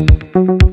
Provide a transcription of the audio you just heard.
Wait.